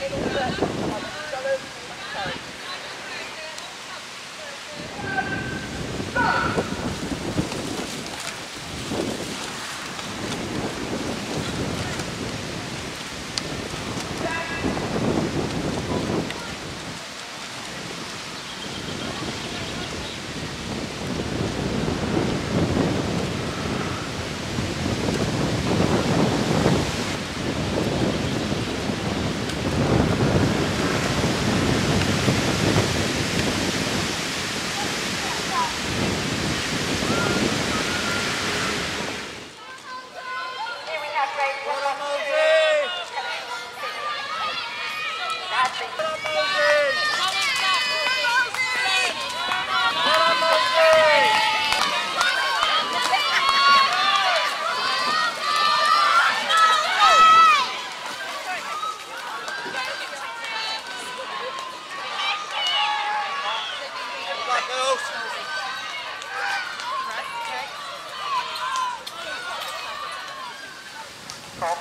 Here we have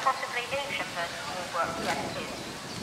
Possibly Ilsham will work yes too.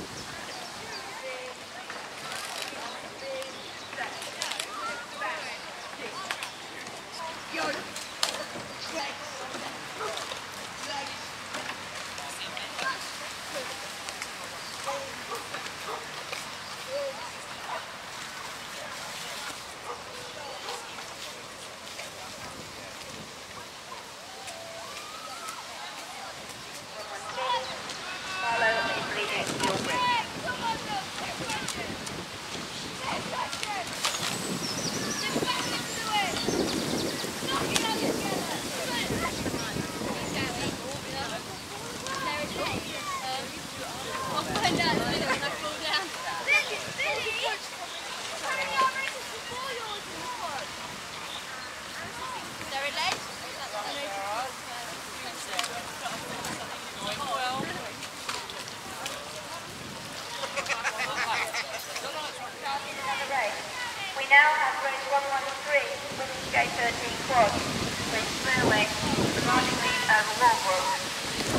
We race 113, Women's Gate 13 quad, with Spurway commanding over Walbrook.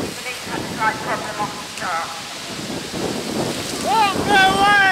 We believe had a slight problem off the start. One, go,